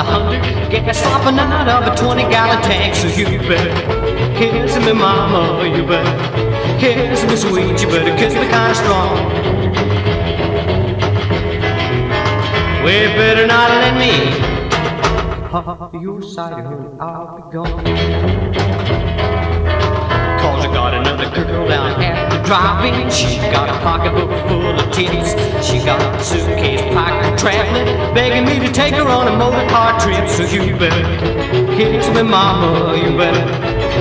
a hundred. Gas slopping out of a 20 gallon tank. So you better kiss me, mama. You better kiss me, sweet. You better kiss me kinda strong. We better not let me pop your side. I'll be gone. I got another girl down at the drive-in. She got a pocketbook full of titties. She got a suitcase packed with traveling, begging me to take her on a motor car trip. So you better kiss me, mama. You better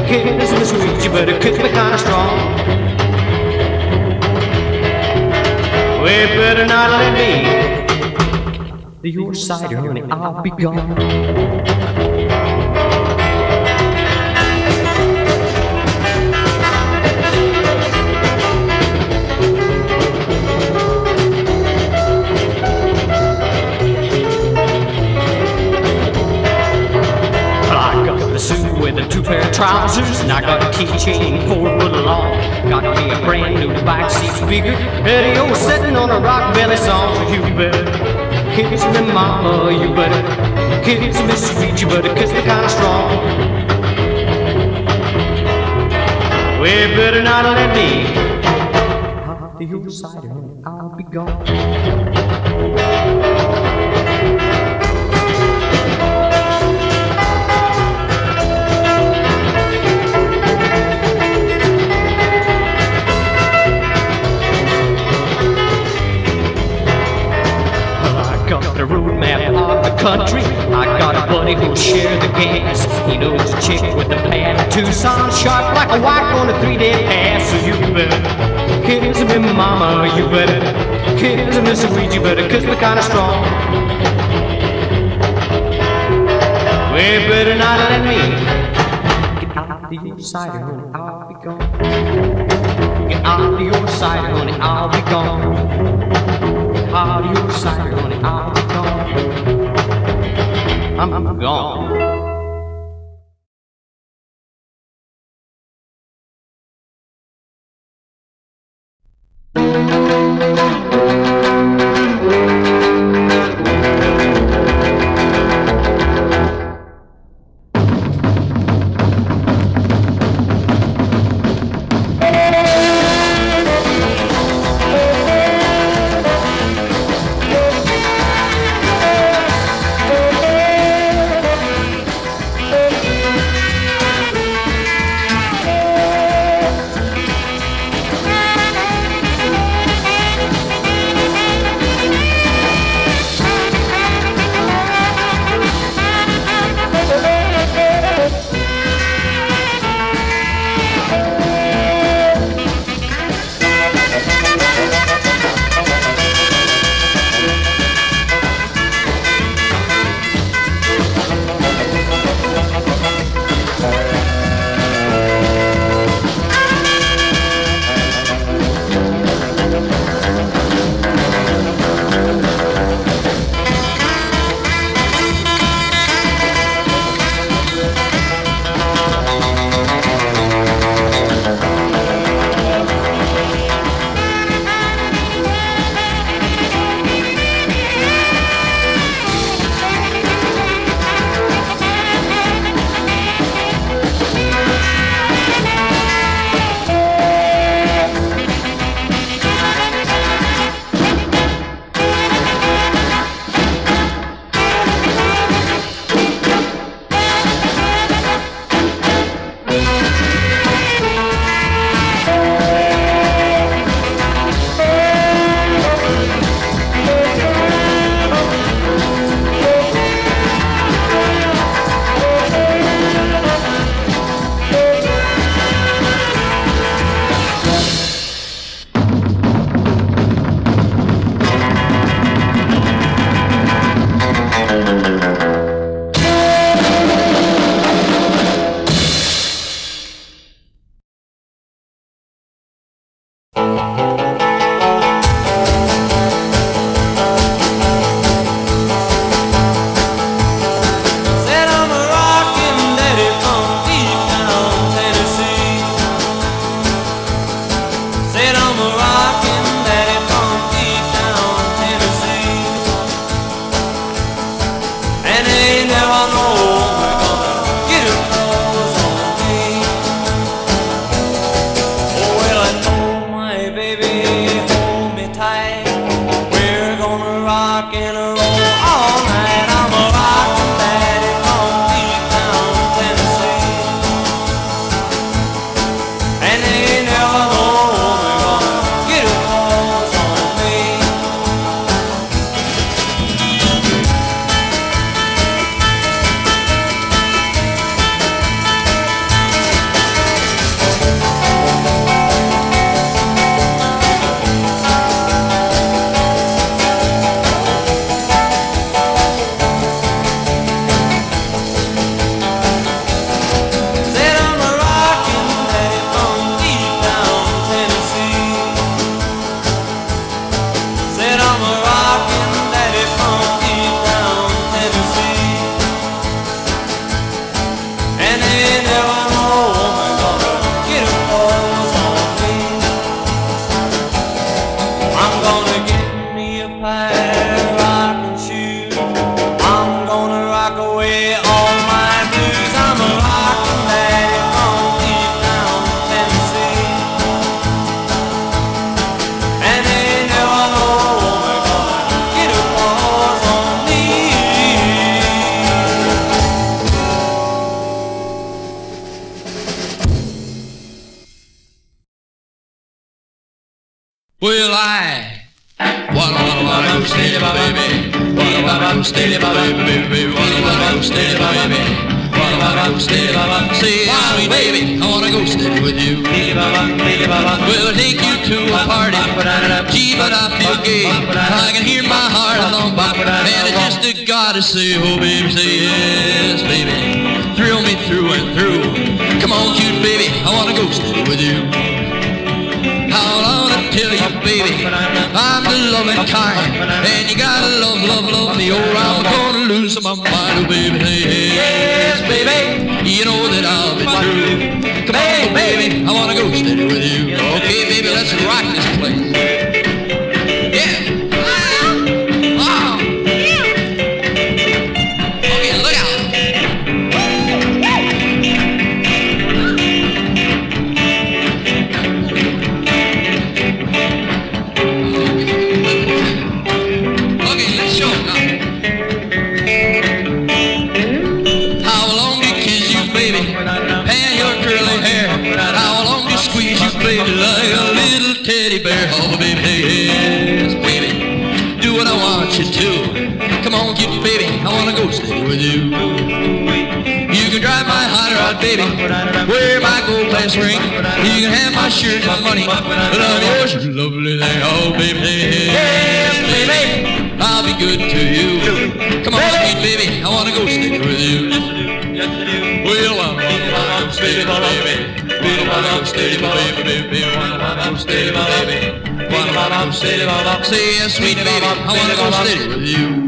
kiss me, sweet. You better kiss me kinda strong. We better not let me your side, honey. I'll be gone. Two pair of trousers, and I got a keychain four foot long. Got me a brand new backseat speaker, radio sitting on a rockabilly song. You better kiss me, mama. You better kiss me, sweet. You better kiss me kinda strong. We better not let me pop the your. I'll be gone. Country. I got a buddy who'll share the gas. He knows a chick with a in Tucson, sharp like a wife on a three-day pass. So you better kiss me, mama. You better kiss me, sweet. You better kiss me kinda strong. We better not let me get out the your side, honey. I'll be gone. Get out the your side, honey. I'll be gone out of your sight, honey, I'll be gone. I'm, I'm gone. tell you, baby, I'm the loving kind. And you gotta love, love, love me, or I'm gonna lose my mind, baby. Yes, baby, you know that I'll be true. Come on, baby, I wanna go steady with you. Okay, baby, let's rock. baby. Where my gold-plated ring. you can have my shirt and my money. But I'm yours, lovely thing. Oh, baby. Hey, baby. I'll be good to you. Come on, sweet baby. I want to go stick with you. Well, I'm on the steady, baby. Well, I'm gonna go steady, Baby, Well, I'm steady, baby, Well, I'm steady, baby. Say, sweet baby, I want to go steady with you.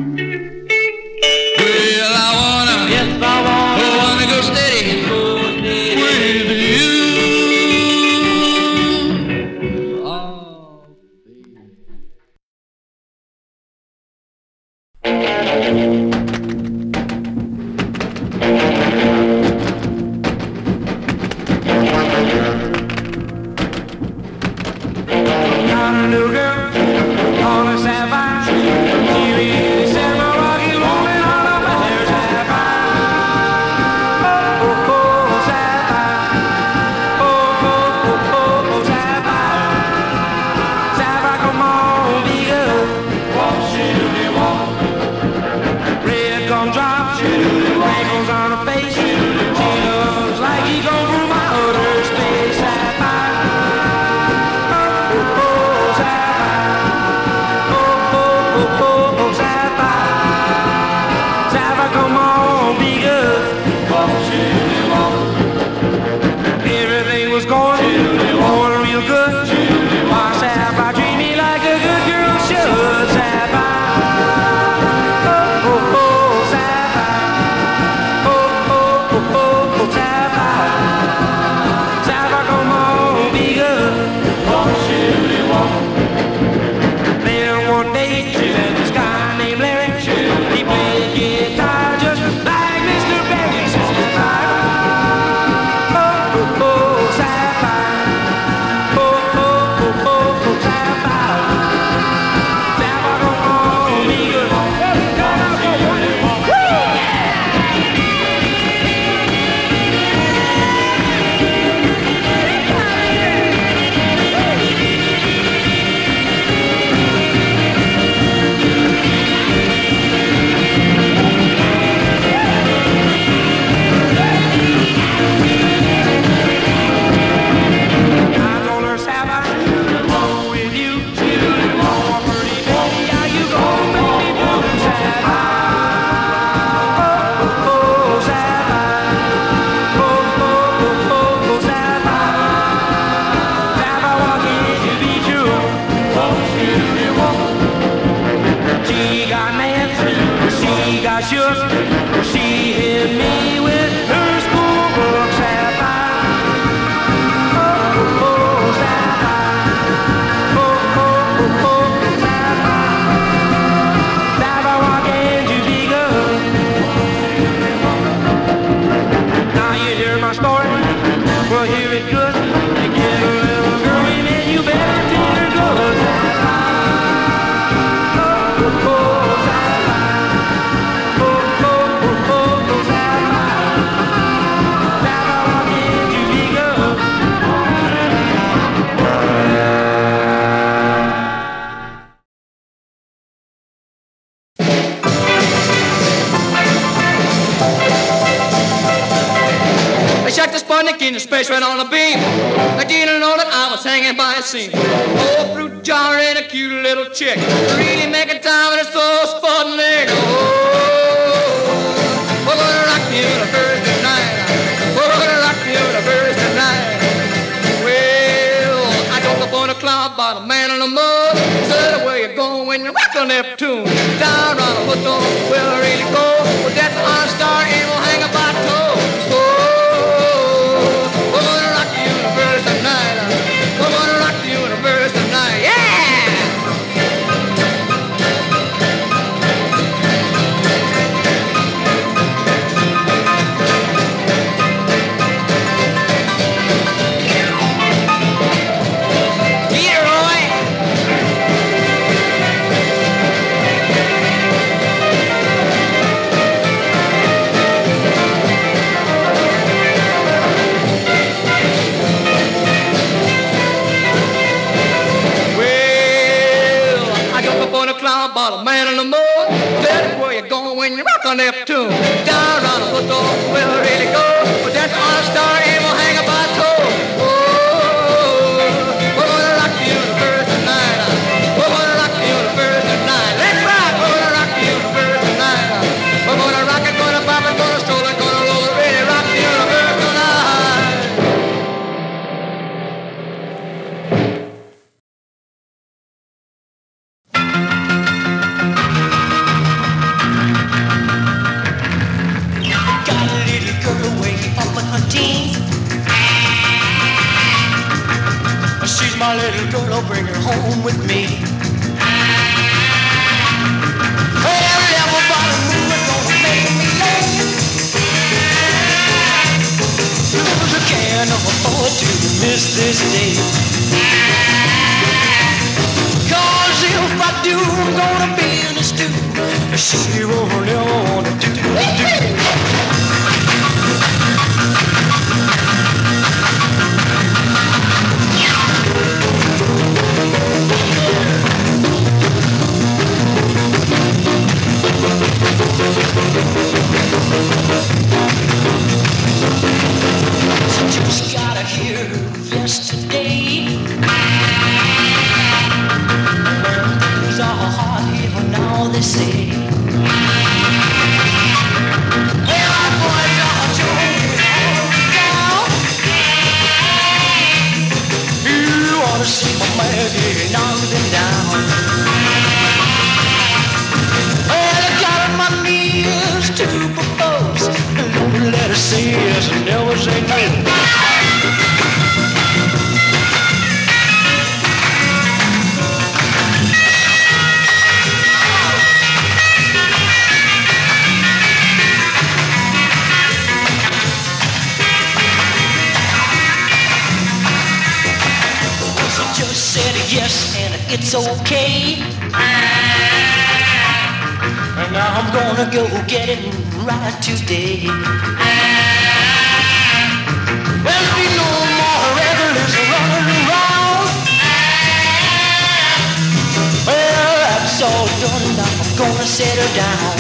seen all through John and a cute little chick. it's okay. And now I'm gonna go get it right today. There'll be no more rebels running around. Well, that's all done now. I'm gonna set her down.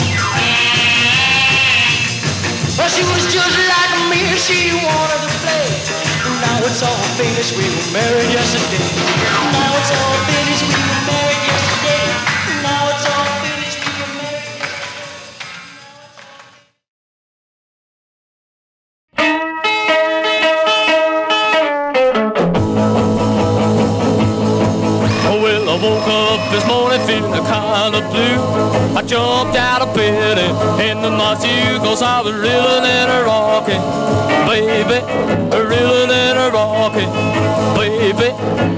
But well, she was just like me. She wanted to play now it's all finished, we were married yesterday. Now it's all finished, we were married yesterday. Now it's all finished, we were married Oh Well, I woke up this morning feeling kind of blue. I jumped out of bed and in the night you cause I was reeling and rocking, baby, reeling and a rocking, baby,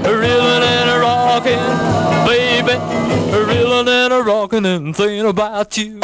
reeling and a rocking, baby, reeling and a rocking and thinking about you.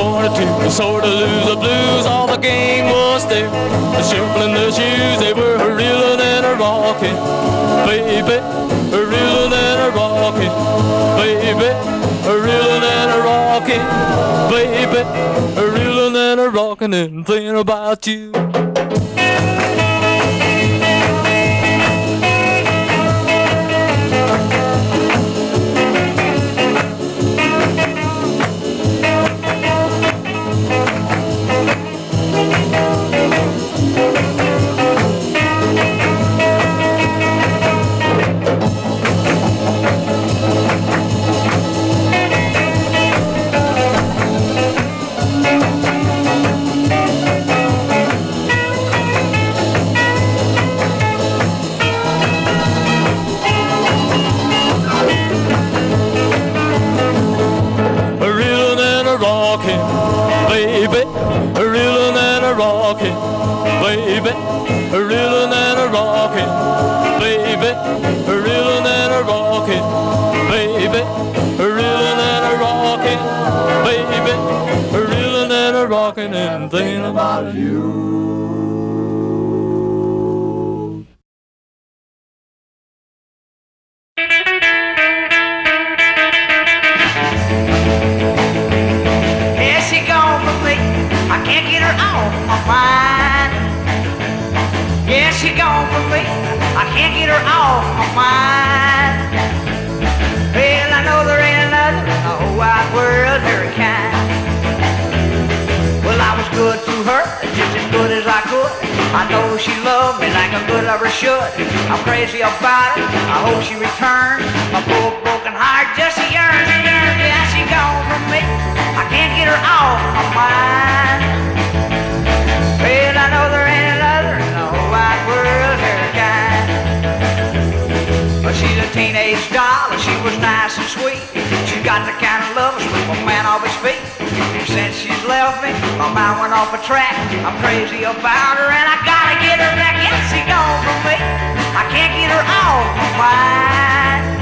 42, sort of lose the blues. All the gang was there, shuffling their shoes. They were reeling and a rocking, baby, A reeling and a rocking, baby, A reeling and a rocking, baby, A reeling and a rocking and thinking about you. Teenage doll and she was nice and sweet. She got the kind of love sweep a man off his feet. Since she's left me, my mind went off a track. I'm crazy about her and I gotta get her back. Yeah, she gone from me. I can't get her off my mind.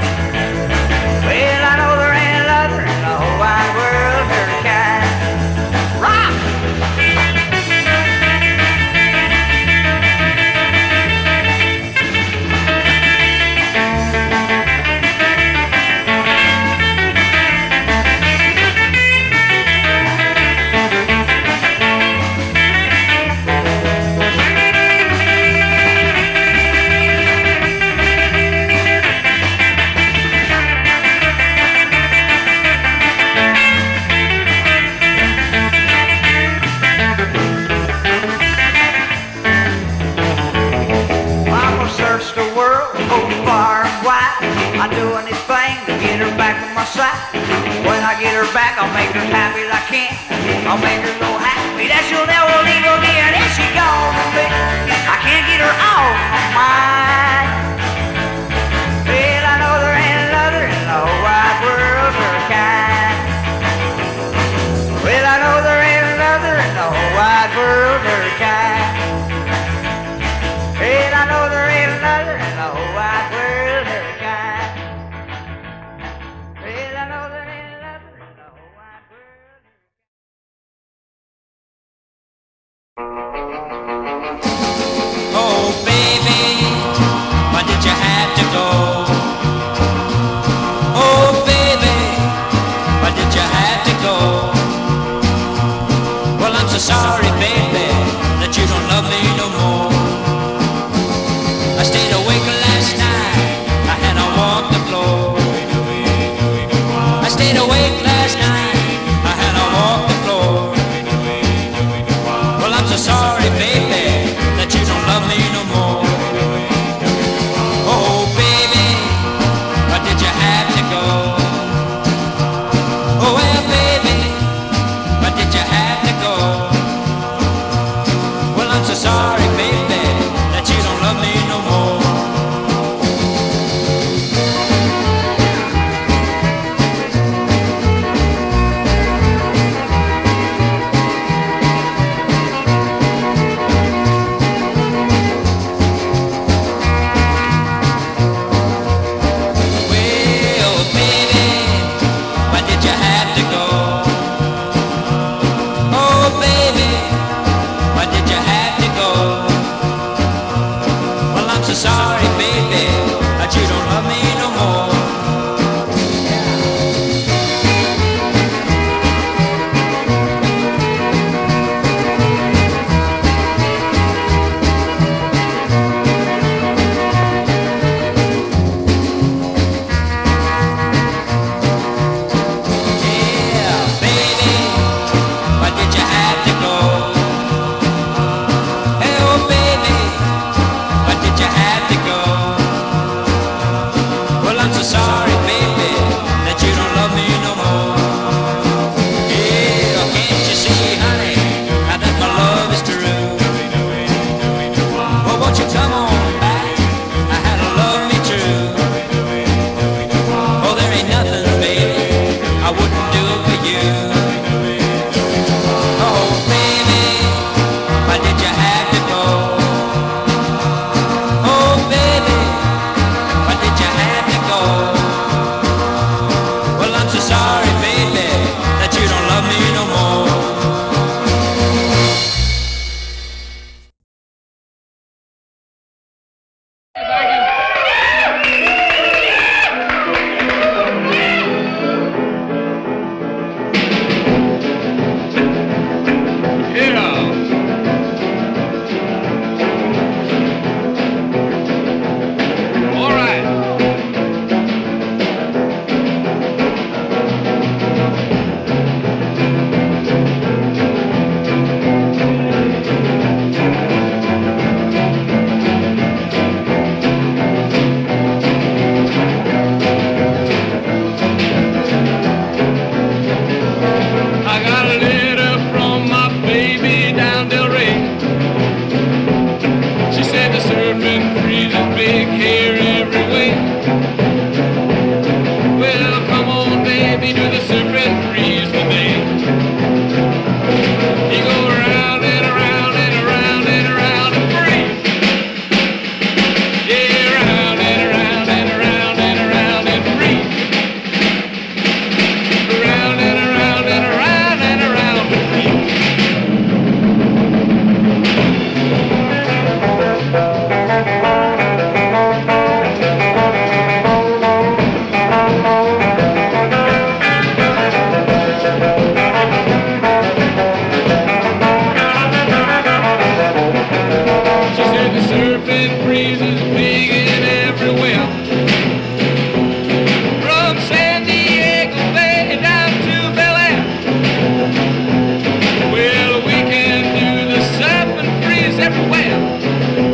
My side. When I get her back, I'll make her happy as I can. I'll make her so happy that she'll never leave again. Is she gone? I can't get her off my mind. Yeah.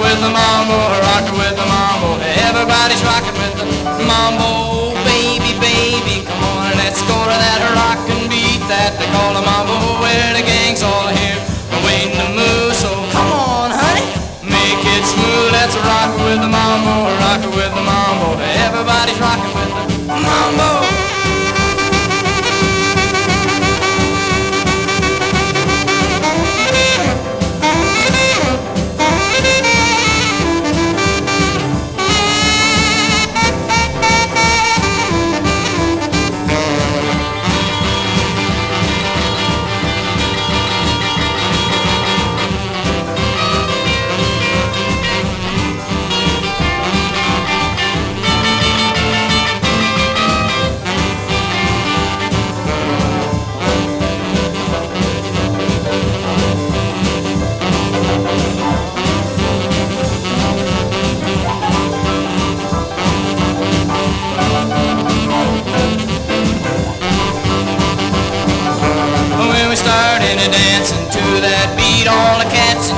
Let's rock it with the mambo, rock it with the mambo. Everybody's rocking with the mambo, baby, baby. Come on, let's go to that rockin' beat that they call a mambo, where the gang's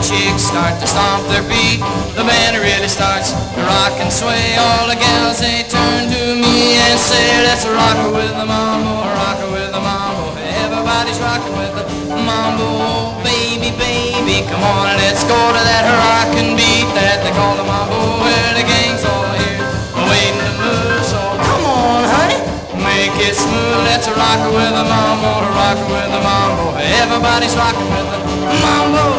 chicks start to stomp their feet. The band really starts to rock and sway. All the gals they turn to me and say, Let's rock with the mambo, rock it with the mambo. Everybody's rocking with the mambo, baby, baby. Come on, and let's go to that rockin' beat that they call the mambo, where the gang's all here waiting to move. So come on, honey. Make it smooth, let's rock it with the mambo, rock it with the mambo. Everybody's rocking with the mambo.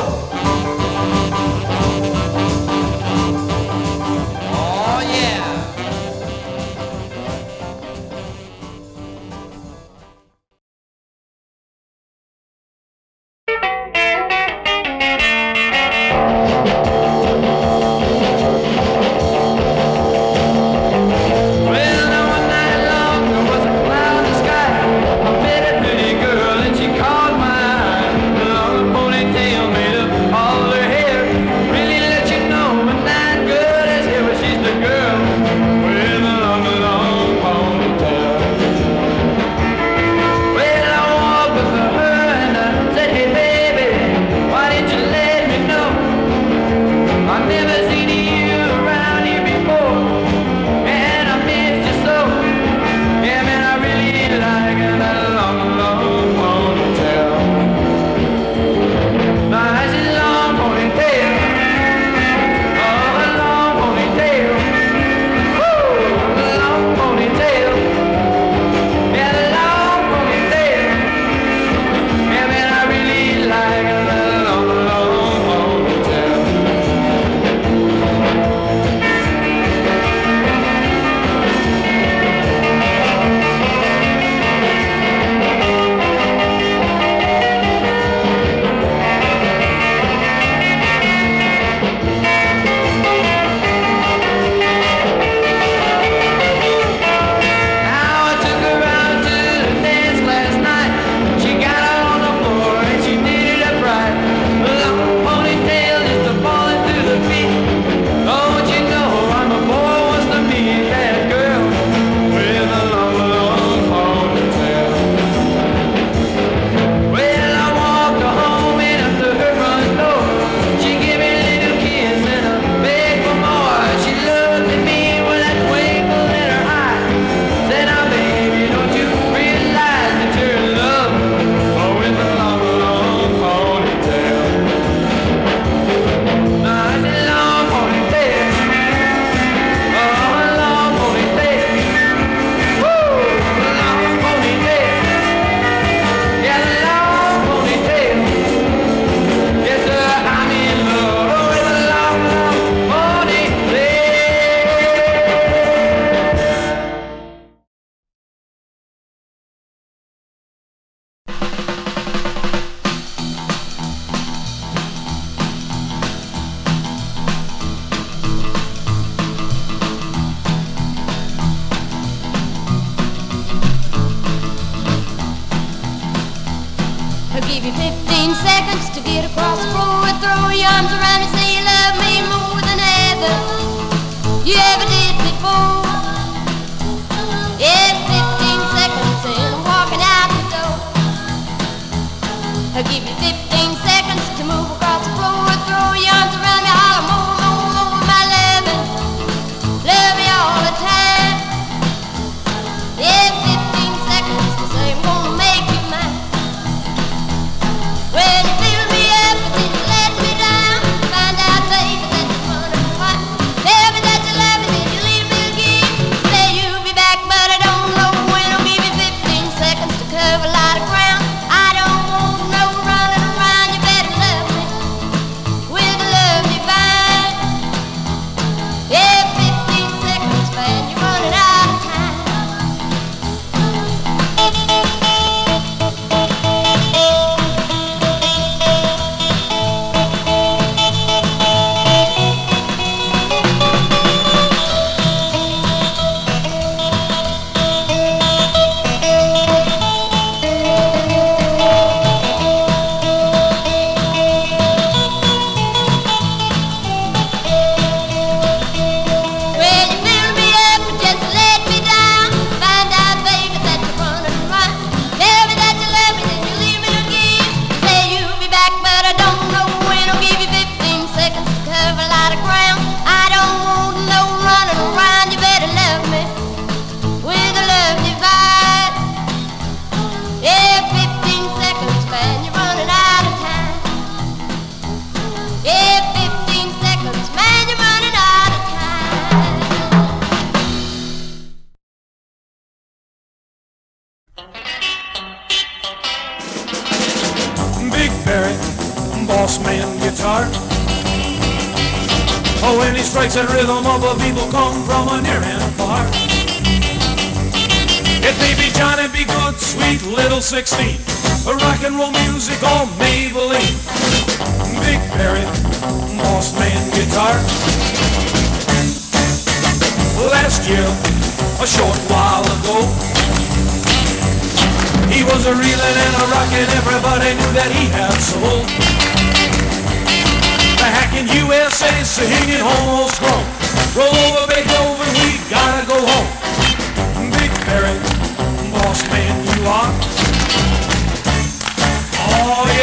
get across the road, throw your arms around and say you love me more than ever you ever did before. Yeah, 15 seconds and I'm walking out the door. I'll give you 15 seconds to move across the floor, throw your arms around.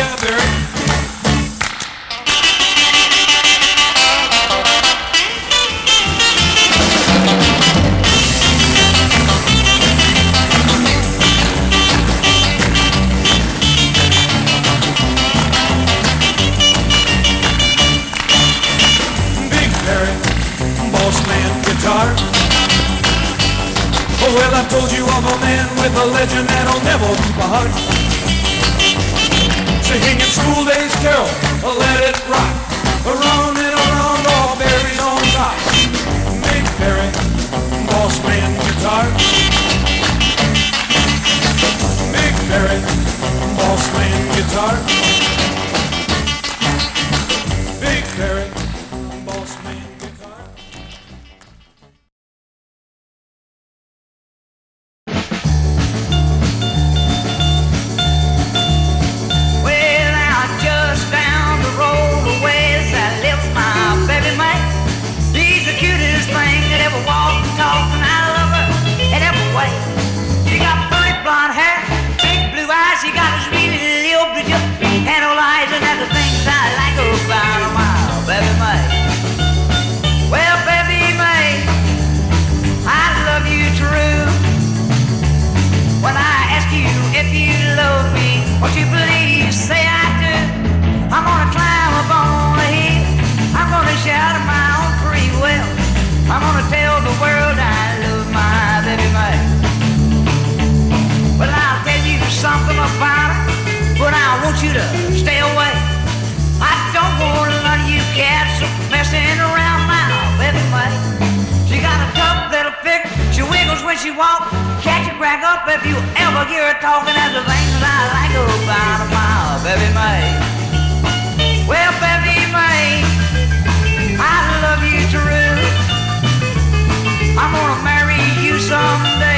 together. up if you ever hear her talking as the things I like about my baby May. Well, baby May, I love you true. I'm gonna marry you someday.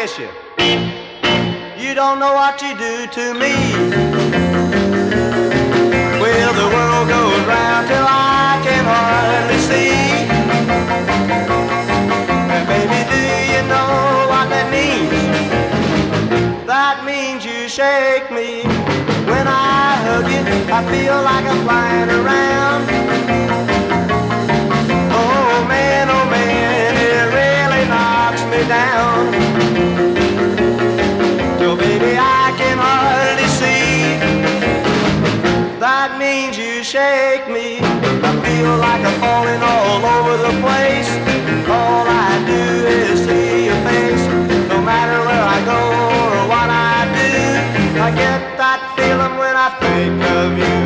kiss you. You don't know what you do to me. Well, the world goes round till I can hardly see. And baby, do you know what that means? That means you shake me. When I hug you, I feel like I'm flying around. Oh man, oh man, it really knocks me down That means you shake me. I feel like I'm falling all over the place. All I do is see your face. No matter where I go or what I do, I get that feeling when I think of you.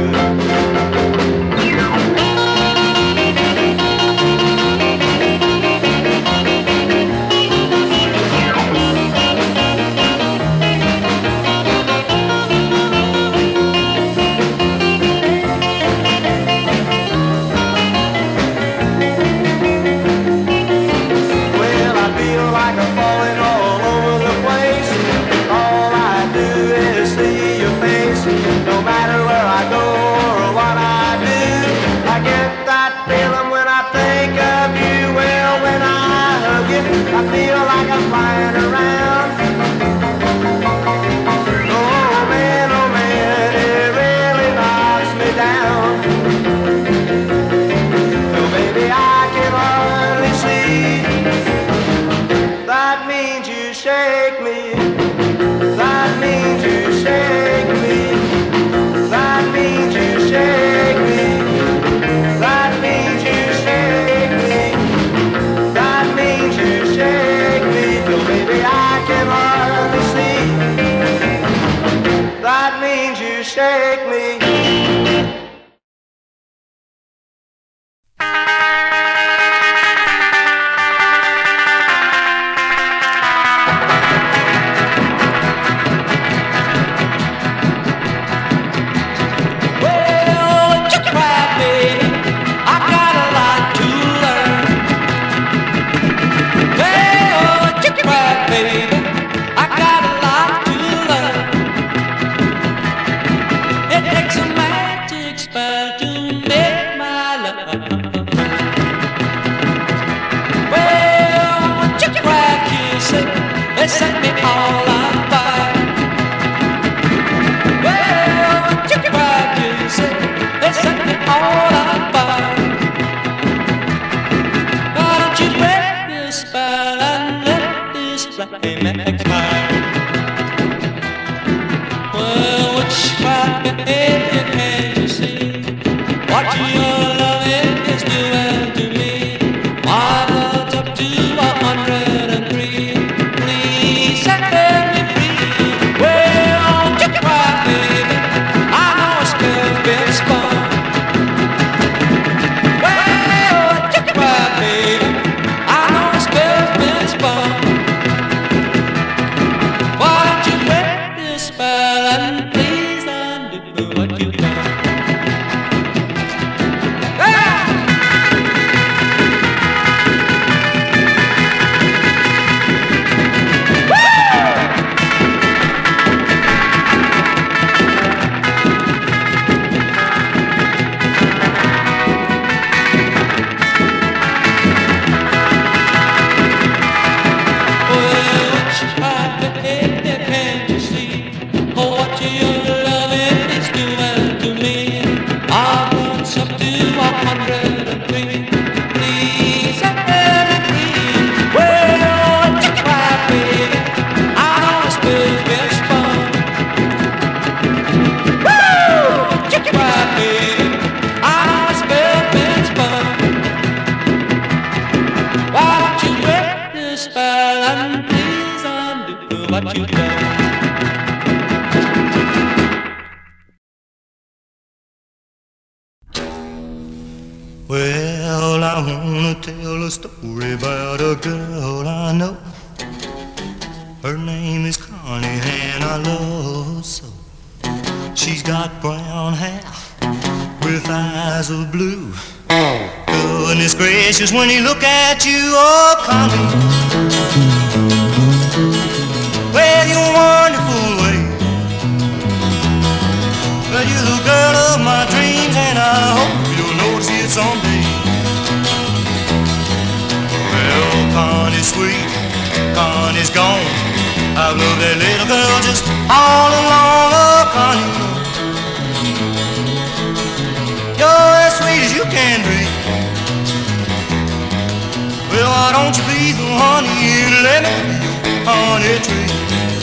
Why don't you be the honey and let me be your honey tree?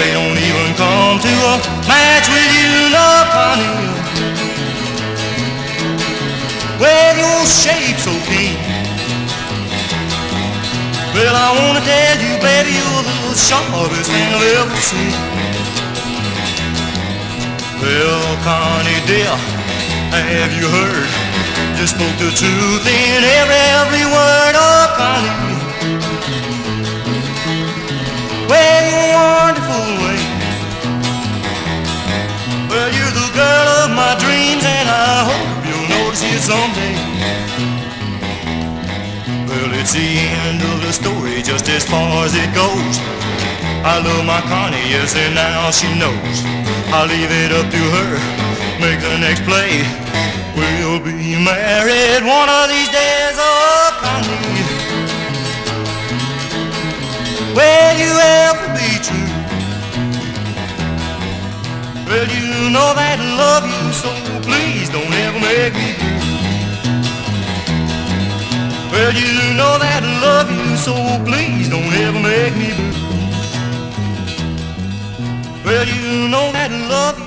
They don't even come to a match with you, no, honey. Well, your shape's so keen. Well, I wanna tell you, baby, you're the sharpest thing I've ever seen. Well, Connie dear, have you heard? You spoke the truth in every, every word, oh, Connie. Well, wonderful way. Well, you're the girl of my dreams, and I hope you'll notice it someday. Well, it's the end of the story, just as far as it goes. I love my Connie, yes, and now she knows. I'll leave it up to her, make the next play. We'll be married one of these days, oh, Connie. Will you ever? Well, you know that I love you, so please don't ever make me blue. Well, you know that I love you, so please don't ever make me blue. Well, you know that I love you.